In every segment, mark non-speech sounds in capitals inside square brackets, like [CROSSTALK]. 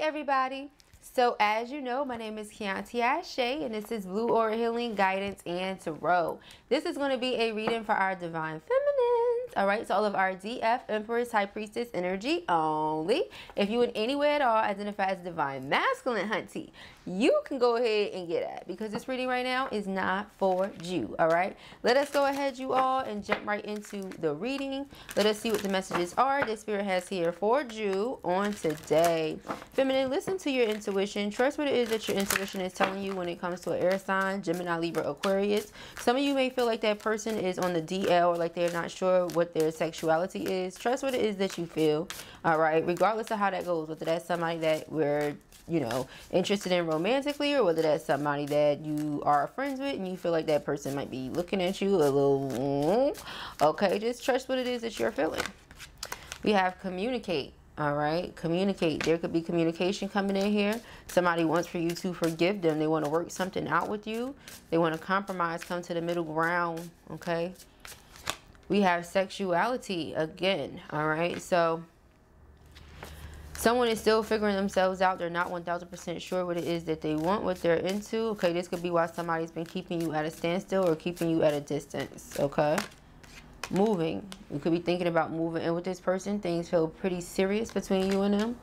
everybody. So as you know, my name is Kianti Ayshea and this is Blue Aura Healing Guidance and Tarot. This is going to be a reading for our Divine Feminines. Alright, so all of our DF Empress High Priestess energy only. If you in any way at all identify as Divine Masculine Hunty, you can go ahead and get at because this reading right now is not for you. Alright, let us go ahead you all and jump right into the reading. Let us see what the messages are that Spirit has here for you on today. Feminine, listen to your intuition. Trust what it is that your intuition is telling you when it comes to an air sign, Gemini, Libra, Aquarius. Some of you may feel like that person is on the DL or like they're not sure what their sexuality is. Trust what it is that you feel. All right, regardless of how that goes, whether that's somebody that we're you know, interested in romantically or whether that's somebody that you are friends with and you feel like that person might be looking at you a little, mm, okay, just trust what it is that you're feeling. We have communicate. All right, communicate. There could be communication coming in here. Somebody wants for you to forgive them. They want to work something out with you. They want to compromise, come to the middle ground. Okay. We have sexuality again. All right. So someone is still figuring themselves out. They're not 1000% sure what it is that they want, what they're into. Okay. This could be why somebody's been keeping you at a standstill or keeping you at a distance. Okay moving. You could be thinking about moving in with this person. Things feel pretty serious between you and them.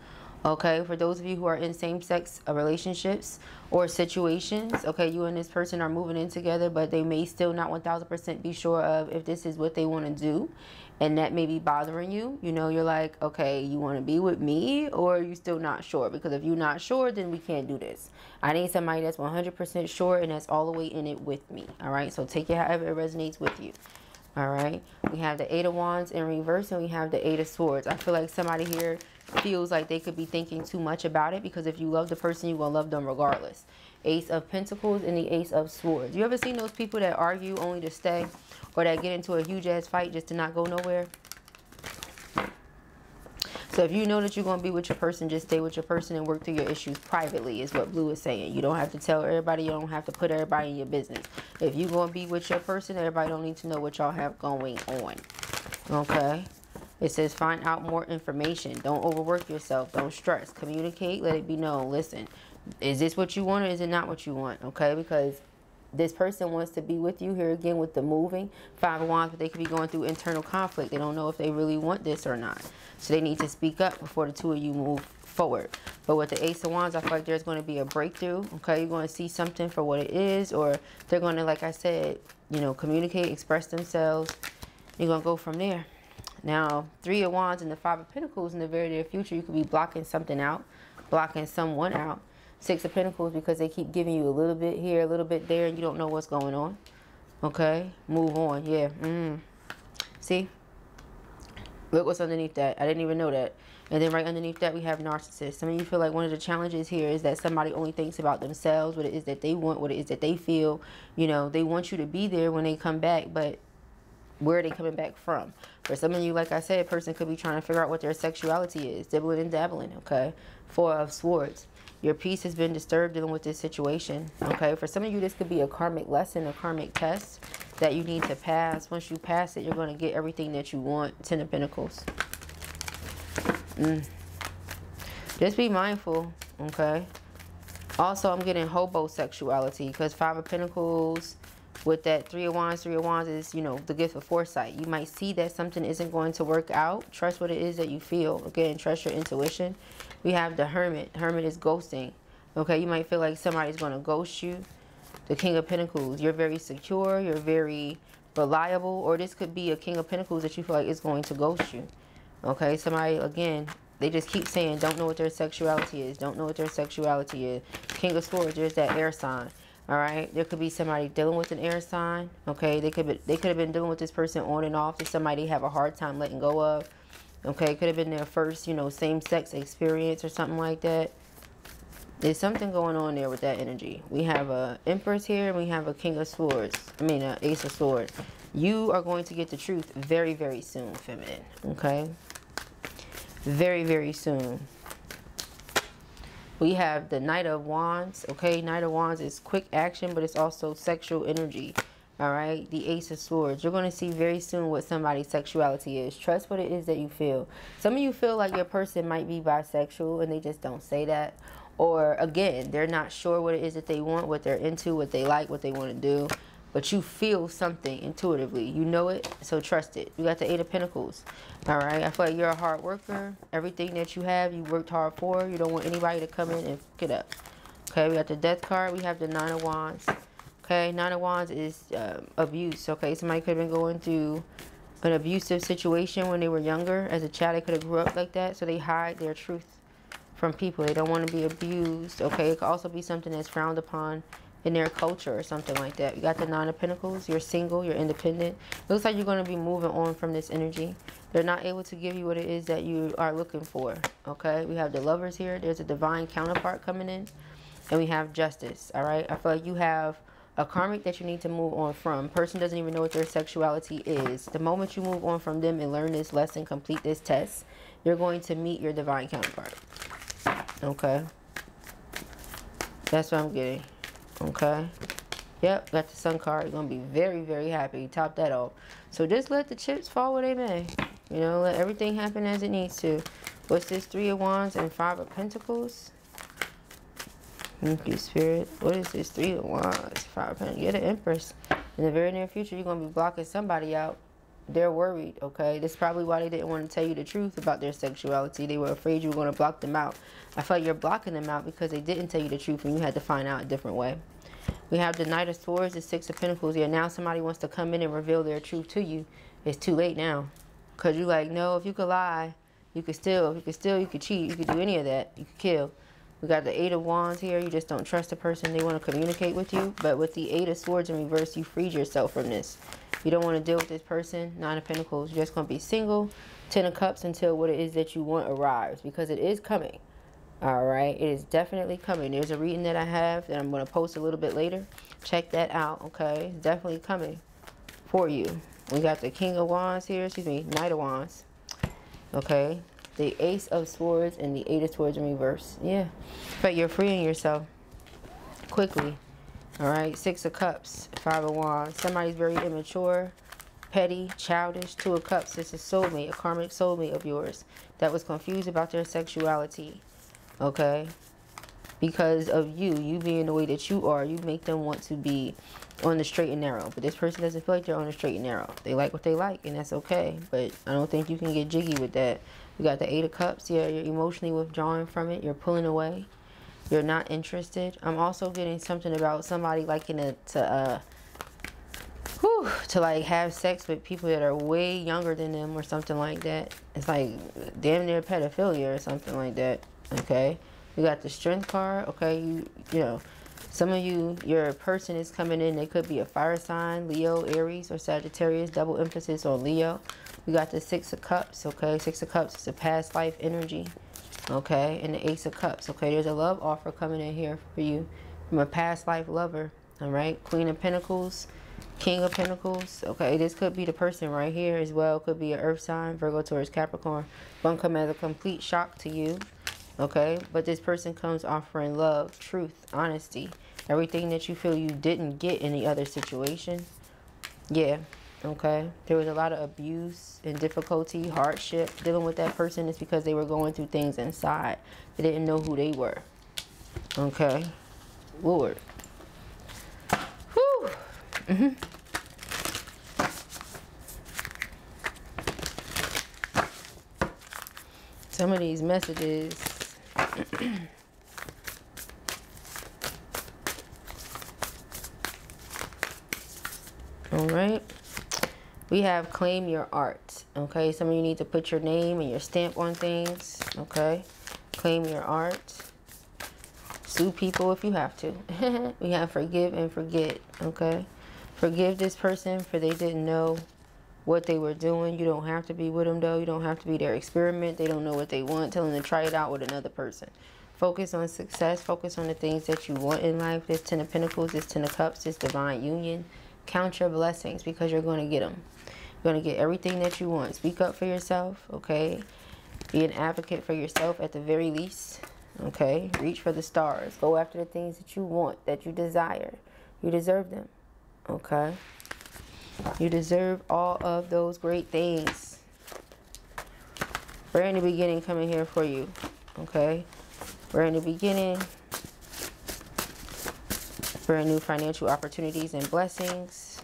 Okay, for those of you who are in same-sex uh, relationships or situations, okay, you and this person are moving in together, but they may still not 1000% be sure of if this is what they want to do. And that may be bothering you. You know, you're like, okay, you want to be with me or you still not sure? Because if you're not sure, then we can't do this. I need somebody that's 100% sure and that's all the way in it with me. All right, so take it however it resonates with you. All right. We have the Eight of Wands in reverse and we have the Eight of Swords. I feel like somebody here feels like they could be thinking too much about it because if you love the person, you're to love them regardless. Ace of Pentacles and the Ace of Swords. You ever seen those people that argue only to stay or that get into a huge ass fight just to not go nowhere? So if you know that you're going to be with your person, just stay with your person and work through your issues privately is what Blue is saying. You don't have to tell everybody. You don't have to put everybody in your business. If you're going to be with your person, everybody don't need to know what y'all have going on. Okay? It says find out more information. Don't overwork yourself. Don't stress. Communicate. Let it be known. Listen, is this what you want or is it not what you want? Okay? Because this person wants to be with you here again with the moving five of wands but they could be going through internal conflict. They don't know if they really want this or not. So they need to speak up before the two of you move forward. But with the ace of wands i feel like there's going to be a breakthrough okay? You're going to see something for what it is or they're going to like i said you know communicate express themselves. You're going to go from there. Now three of wands and the five of pentacles in the very near future you could be blocking something out blocking someone out Six of Pentacles because they keep giving you a little bit here, a little bit there, and you don't know what's going on. Okay? Move on. Yeah. Mm. See? Look what's underneath that. I didn't even know that. And then right underneath that, we have narcissist. Some of you feel like one of the challenges here is that somebody only thinks about themselves, what it is that they want, what it is that they feel. You know, they want you to be there when they come back, but where are they coming back from? For some of you, like I said, a person could be trying to figure out what their sexuality is. Dibbling and dabbling, okay? Four of Swords. Your peace has been disturbed dealing with this situation. Okay, for some of you, this could be a karmic lesson, a karmic test that you need to pass. Once you pass it, you're going to get everything that you want. Ten of Pentacles. Mm. Just be mindful, okay? Also, I'm getting hobo sexuality because Five of Pentacles with that Three of Wands, Three of Wands is, you know, the gift of foresight. You might see that something isn't going to work out. Trust what it is that you feel. Again, trust your intuition. We have the Hermit. Hermit is ghosting. Okay, you might feel like somebody's going to ghost you. The King of Pentacles. You're very secure. You're very reliable. Or this could be a King of Pentacles that you feel like is going to ghost you. Okay, somebody, again, they just keep saying don't know what their sexuality is. Don't know what their sexuality is. King of Swords, there's that air sign. All right, there could be somebody dealing with an air sign. Okay, they could be, they could have been dealing with this person on and off. There's somebody have a hard time letting go of. Okay, could have been their first, you know, same-sex experience or something like that. There's something going on there with that energy. We have a Empress here and we have a King of Swords. I mean, an Ace of Swords. You are going to get the truth very, very soon, feminine. Okay? Very, very soon. We have the Knight of Wands. Okay, Knight of Wands is quick action, but it's also sexual energy. All right, the Ace of Swords. You're going to see very soon what somebody's sexuality is. Trust what it is that you feel. Some of you feel like your person might be bisexual and they just don't say that. or again, they're not sure what it is that they want, what they're into, what they like, what they want to do, but you feel something intuitively. You know it, so trust it. You got the Eight of Pentacles. All right, I feel like you're a hard worker. Everything that you have, you worked hard for. You don't want anybody to come in and get up. Okay, we got the Death card. We have the Nine of Wands. Okay, Nine of Wands is um, abuse. Okay, somebody could have been going through an abusive situation when they were younger. As a child, they could have grew up like that, so they hide their truth from people. They don't want to be abused. Okay, it could also be something that's frowned upon in their culture or something like that. You got the Nine of Pentacles. You're single. You're independent. Looks like you're going to be moving on from this energy. They're not able to give you what it is that you are looking for. Okay, we have the Lovers here. There's a divine counterpart coming in. And we have Justice. All right, I feel like you have a karmic that you need to move on from. Person doesn't even know what their sexuality is. The moment you move on from them and learn this lesson, complete this test, you're going to meet your divine counterpart. Okay. That's what I'm getting. Okay. Yep, got the sun card. You're going to be very, very happy. Top that off. So just let the chips fall where they may. You know, let everything happen as it needs to. What's this? Three of Wands and Five of Pentacles. Thank you, Spirit. What is this? Three of Wands, Five of Pentacles. You're the Empress. In the very near future, you're going to be blocking somebody out they're worried, okay? That's probably why they didn't want to tell you the truth about their sexuality. They were afraid you were going to block them out. I felt you're blocking them out because they didn't tell you the truth and you had to find out a different way. We have the Knight of Swords, the Six of Pentacles here. Now somebody wants to come in and reveal their truth to you. It's too late now. Because you're like, no, if you could lie, you could steal. If you could steal, you could cheat. You could do any of that. You could kill. We got the Eight of Wands here. You just don't trust the person. They want to communicate with you. But with the Eight of Swords in reverse, you freed yourself from this. You don't want to deal with this person. Nine of Pentacles. You're just going to be single. Ten of Cups until what it is that you want arrives. Because it is coming. Alright. It is definitely coming. There's a reading that I have that I'm going to post a little bit later. Check that out. Okay. It's definitely coming for you. We got the King of Wands here. Excuse me. Knight of Wands. Okay. The Ace of Swords and the Eight of Swords in reverse. Yeah. But you're freeing yourself quickly. All right, Six of Cups, Five of Wands. Somebody's very immature, petty, childish. Two of Cups It's a soulmate, a karmic soulmate of yours that was confused about their sexuality. Okay? Because of you, you being the way that you are, you make them want to be on the straight and narrow. But this person doesn't feel like they're on the straight and narrow. They like what they like, and that's okay. But I don't think you can get jiggy with that. You got the Eight of Cups. Yeah, you're emotionally withdrawing from it. You're pulling away you're not interested. I'm also getting something about somebody liking to, to uh, whew, to like have sex with people that are way younger than them or something like that. It's like damn near pedophilia or something like that. Okay, you got the strength card. Okay, you you know, some of you, your person is coming in. They could be a fire sign, Leo, Aries, or Sagittarius. Double emphasis on Leo. We got the six of cups. Okay, six of cups is a past life energy okay? And the ace of cups okay? There's a love offer coming in here for you. From a past life lover all right? Queen of pentacles king of pentacles okay? This could be the person right here as well. Could be an earth sign virgo taurus capricorn. Gonna come as a complete shock to you okay? But this person comes offering love truth honesty everything that you feel you didn't get in the other situation. Yeah okay? There was a lot of abuse and difficulty hardship dealing with that person. Is because they were going through things inside. They didn't know who they were. Okay? Lord. Whew. Mm -hmm. some of these messages. [CLEARS THROAT] All right we have claim your art okay? Some of you need to put your name and your stamp on things okay? Claim your art. Sue people if you have to. [LAUGHS] We have forgive and forget okay? Forgive this person for they didn't know what they were doing. You don't have to be with them though. You don't have to be their experiment. They don't know what they want. Tell them to try it out with another person. Focus on success. Focus on the things that you want in life. This ten of pentacles this ten of cups this divine union count your blessings because you're going to get them you're going to get everything that you want. Speak up for yourself, okay? Be an advocate for yourself at the very least, okay? Reach for the stars. Go after the things that you want, that you desire. You deserve them, okay? You deserve all of those great things. Brand new beginning coming here for you, okay? We're in the beginning. Brand new financial opportunities and blessings.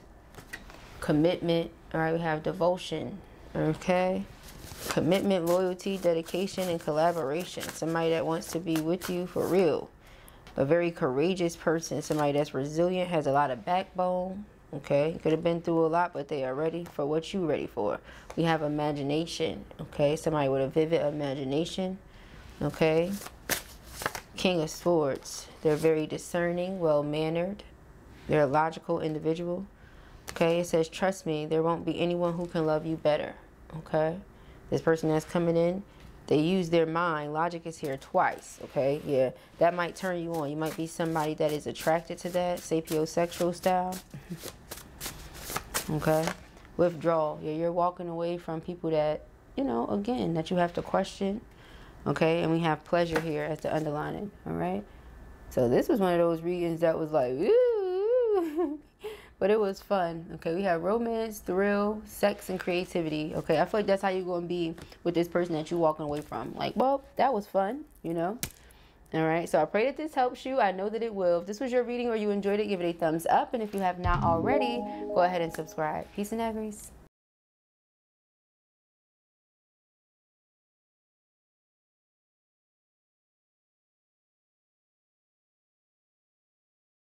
Commitment. All right, we have devotion. Okay. Commitment, loyalty, dedication, and collaboration. Somebody that wants to be with you for real. A very courageous person. Somebody that's resilient, has a lot of backbone. Okay. Could have been through a lot, but they are ready for what you ready for. We have imagination. Okay. Somebody with a vivid imagination. Okay. King of Swords. They're very discerning, well mannered. They're a logical individual. Okay, it says, trust me, there won't be anyone who can love you better. Okay, this person that's coming in, they use their mind. Logic is here twice. Okay, yeah, that might turn you on. You might be somebody that is attracted to that sapiosexual style. okay, withdrawal. Yeah, you're walking away from people that, you know, again, that you have to question. Okay, and we have pleasure here as the underlining. All right, so this was one of those readings that was like, ooh. [LAUGHS] but it was fun. Okay, we have romance, thrill, sex, and creativity. Okay, I feel like that's how you're gonna be with this person that you're walking away from. Like, well, that was fun, you know. All right, so I pray that this helps you. I know that it will. If this was your reading or you enjoyed it, give it a thumbs up. And if you have not already, go ahead and subscribe. Peace and agrees.